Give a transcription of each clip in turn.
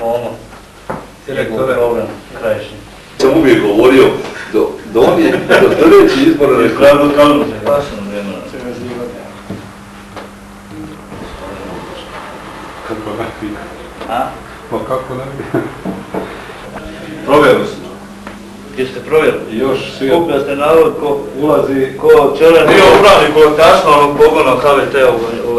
Momo, direktor program krajišnji. sam uvijek govorio, do, do on je do sljedeći izbora rekao, Pravdu kalnu se glasno vremena. Kako ne bi? A? Pa kako ne bi? provjerio sam. Jeste provjerili? Još svi Skupio ste narod ko, ulazi ko čelen dio upravni kolektašno onog pogona HVT u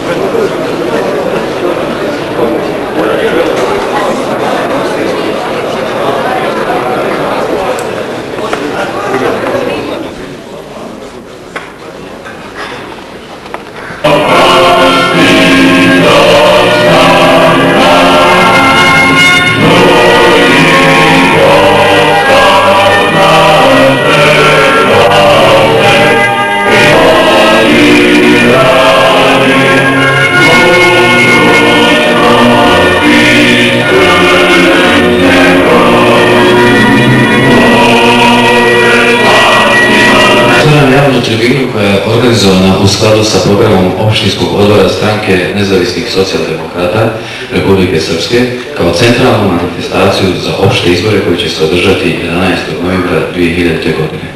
u skladu sa programom opštinskog odbora stranke nezavisnih socijaldemokrata Republike Srpske kao centralnu manifestaciju za opšte izbore koji će se održati 11. novembra 2000. godine.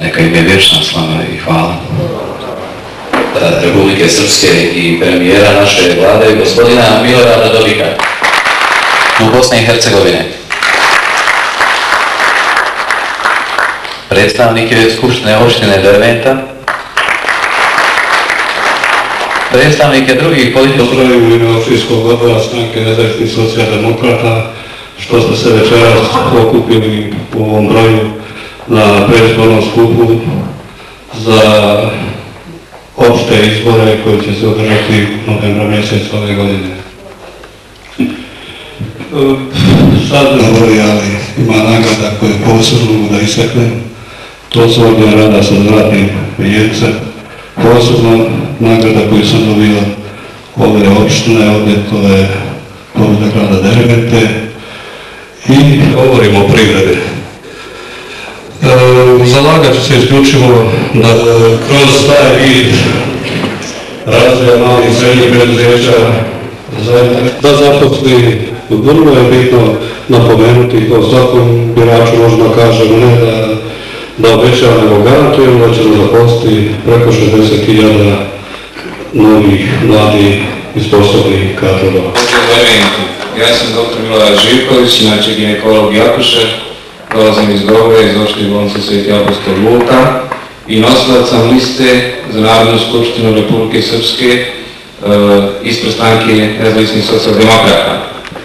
Neka im je vječna slava i hvala. Republike Srpske i premijera naše vlade, gospodina Milorada Dodika u Bosne i Hercegovine. Predstavnike Skupštine opštine Derventa, predstavnike drugih politika Pozdravim u ime općinskog odbora stranke nezavisnih socijaldemokrata što ste se večeras okupili u ovom broju na predizbornom skupu za opšte izbore koji će se održati u novembra mjesec ove godine. E, Sad ne govori, ali ima nagrada koju posebno mogu da istaknem. To su ovdje rada sa zlatnim piljevcem. Posebno nagrada koju sam dobio ove opštine, ovdje to je pobjeda grada Dervente i govorimo o privredi. E, zalagat ću se isključivo da kroz taj vid razvoja malih srednjih preduzeća da zaposli vrlo je bitno napomenuti to svakom biraču možda kažemo ne da da obećava nego garantujemo da će nas zaposliti preko 60.000 novih, mladih i sposobnih kadrova. Ja sam dr. Milorad Živković, inače ginekolog Jakušev, dolazim iz Dobre, iz opštine bolnice Sveti Apostol Luka i nosilac sam liste za Narodnu skupštinu Republike Srpske e, ispred stranke nezavisnih socijaldemokrata.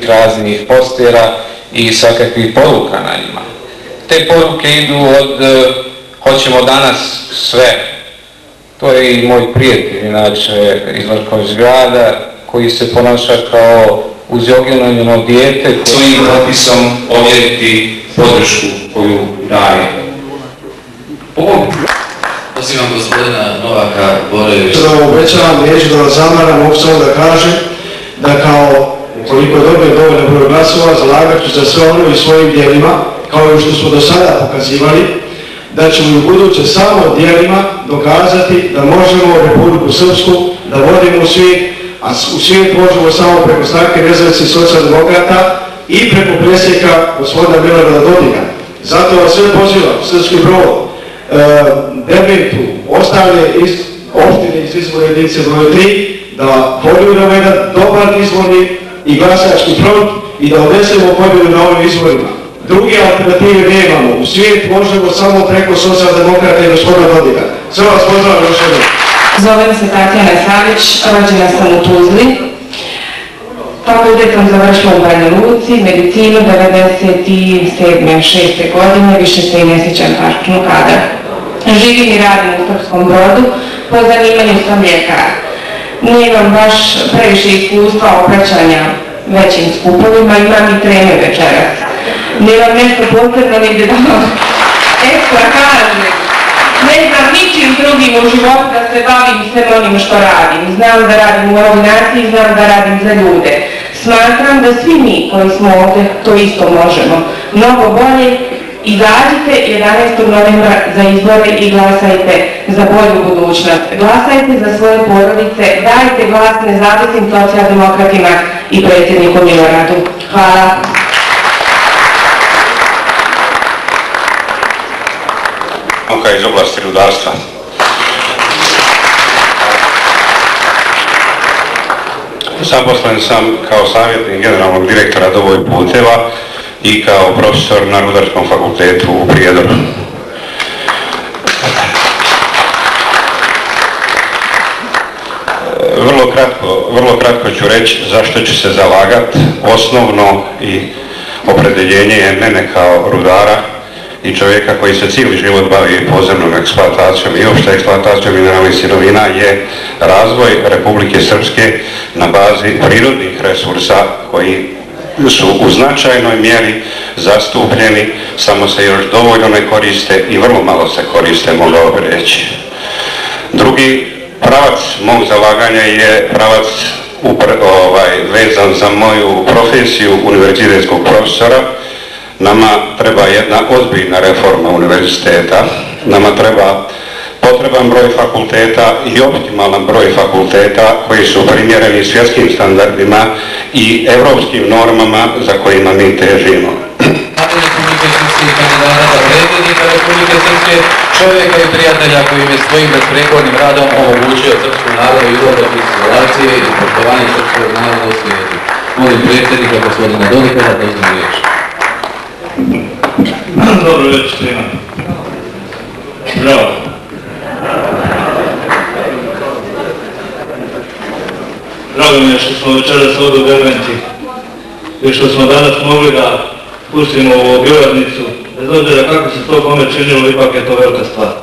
raznih postera i svakakvih poruka na njima. Te poruke idu od e, hoćemo danas sve To je i moj prijatelj, inače iz Vrković grada, koji se ponaša kao uzjoginjeno dijete. Svojim potpisom ovjeriti podršku koju daje. Pozivam gospodina Novaka Borevića. da vam obećavam, neću da zamaram, mogu samo da kažem da kao, ukoliko je dobio dovoljno broj glasova, zalagat ću za sve ono i svojim dijelima, kao i što smo do sada pokazivali, da ćemo u buduće samo dijelima dokazati da možemo Republiku Srpsku da vodimo u svijet, a u svijet možemo samo preko stranke nezavisnih socijaldemokrata i preko predsjednika gospodina Milorada Dodika. Zato vas sve pozivam, Srpski brod, Derbentu, ostale opštine iz izborne jedinice broj 3, da formiramo jedan dobar izborni i glasački front i da odnesemo pobjedu na ovim izborima. Druge alternative nemamo. U svijet možemo samo preko socijaldemokrata i gospodina Dodika. Sve vas pozdravljam još jednom. Zovem se Tatjana Savić, rođena sam u Tuzli. Fakultet sam završila u Banja Luci, medicinu 97. 6. godine, više se i ne sjećam tačno kada. Živim i radim u Srpskom brodu, po zanimanju sam ljekar. Nemam baš previše iskustva opraćanja većim skupovima, imam i treme večeras. Nemam nešto posebno nigde da vam ekstra kažem. Ne znam ničim drugim u životu da se bavim sve onim što radim. Znam da radim u ordinaciji, znam da radim za ljude. Smatram da svi mi koji smo ovdje to isto možemo. Mnogo bolje Izađite 11. novembra za izbore i glasajte za bolju budućnost. Glasajte za svoje porodice, dajte glas nezavisnim socijaldemokratima i predsjedniku Miloradu. Hvala. Nauka iz oblasti rudarstva. Zaposlen sam kao savjetnik generalnog direktora Dovoj puteva i kao profesor na Rudarskom fakultetu u Prijedoru. Vrlo kratko, vrlo kratko ću reći zašto ću se zalagat. Osnovno i opredeljenje je mene kao rudara i čovjeka koji se cijeli život bavi podzemnom eksploatacijom i opšte eksploatacijom mineralnih sirovina je razvoj Republike Srpske na bazi prirodnih resursa koji su u značajnoj mjeri zastupljeni, samo se još dovoljno ne koriste i vrlo malo se koriste, mogao bi reći. Drugi pravac mog zalaganja je pravac ovaj, vezan za moju profesiju univerzitetskog profesora. Nama treba jedna ozbiljna reforma univerziteta, nama treba potreban broj fakulteta i optimalan broj fakulteta koji su primjereni svjetskim standardima i europskim normama za kojima mi težimo. Republike i čovjeka i prijatelja koji je svojim besprekornim radom omogućio srpskom narodu izlazak iz izolacije i poštovanje srpskog naroda u svijetu. Molim predsjednika gospodina Dodika da uzme riječ. Dobro večer svima. Bravo. Drago mi je što smo večeras ovdje u Derventi i što smo danas mogli da pustimo u obilaznicu, bez obzira kako se to kome činilo, ipak je to velika stvar.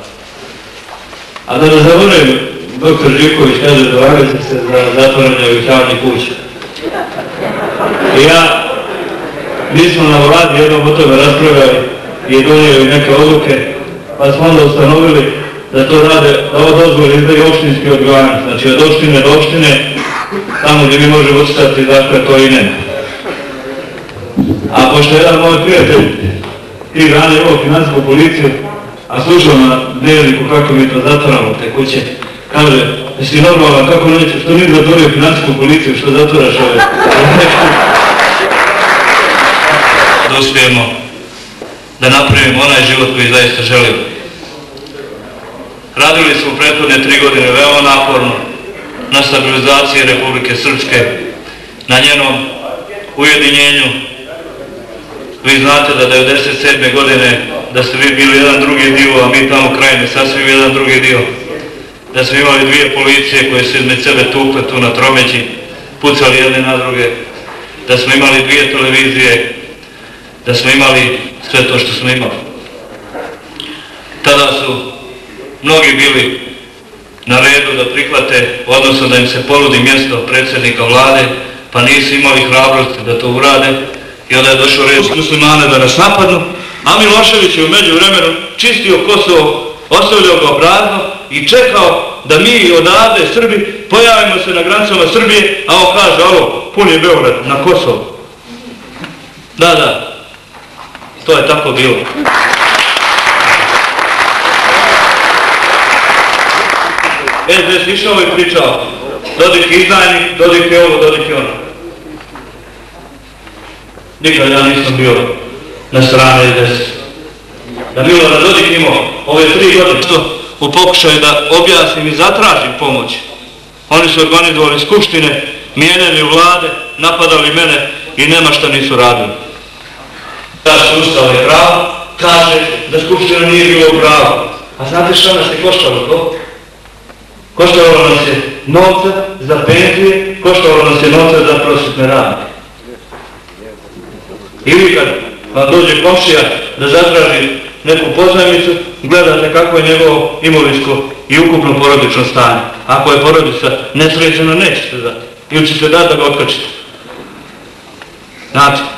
A da ne zaboravim, dr. Živković kaže zalagati se za zatvoranje ovih javnih kuća. I ja, mi smo na vladi jednom o tome raspravljali i donijeli neke odluke, pa smo onda ustanovili da to rade, da ovo dozvoli izdaju opštinski organi, znači od opštine do opštine, tamo gdje mi možemo ostati, dakle to i ne. A pošto jedan moj prijatelj ti dana imao financijsku policiju, a slušao na dnevniku kako mi to zatvoramo te kuće, kaže, jesi normalan, kako neće, što nije zatvorio financijsku policiju, što zatvoraš ove? Uspijemo da napravimo onaj život koji zaista želimo. Radili smo prethodne tri godine veoma naporno na stabilizaciji Republike Srpske, na njenom ujedinjenju. Vi znate da 1997. godine da ste vi bili jedan drugi dio, a mi tamo krajine sasvim jedan drugi dio. Da smo imali dvije policije koje su između sebe tukle tu na tromeđi, pucali jedne na druge. Da smo imali dvije televizije, da smo imali sve to što smo imali. Tada su mnogi bili na redu da prihvate, odnosno da im se poludi mjesto predsjednika vlade, pa nisu imali hrabrosti da to urade i onda je došao red muslimane da nas napadnu, a Milošević je u međuvremenu čistio Kosovo, ostavljao ga prazno i čekao da mi odavde Srbi pojavimo se na granicama Srbije, a on kaže, alo, pun je Beograd na Kosovo. Da, da, to je tako bilo. SDS išao i pričao, Dodik izdajnik, Dodik je ovo, Dodik je ono. Nikad ja nisam bio na strane SDS. Da Milorad Dodik imao ove tri godine što u pokušaju da objasnim i zatražim pomoć. Oni su organizovali skupštine, mijenjali vlade, napadali mene i nema šta nisu radili. Da su ustale pravo, kaže da skupština nije bilo pravo. A znate šta nas je koštalo to? Koštalo nas je novca za penzije, koštalo nas je novca za prosjetne radnike. I vi kad vam dođe komšija da zatraži neku pozajmicu, gledate kako je njegovo imovinsko i ukupno porodično stanje. Ako je porodica nesređena, nećete dati. Ili ćete dati da ga otkačite. Znate.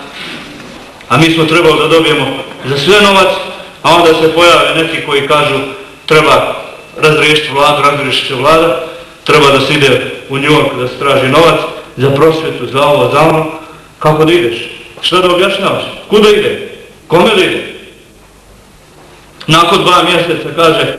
A mi smo trebali da dobijemo za sve novac, a onda se pojave neki koji kažu treba razriješiti vladu, razriješiti će vlada, treba da se ide u New York da se traži novac za prosvjetu, za ovo, za ono. Kako da ideš? Šta da objašnjavaš? Kuda ide? Kome da ide? Nakon dva mjeseca kaže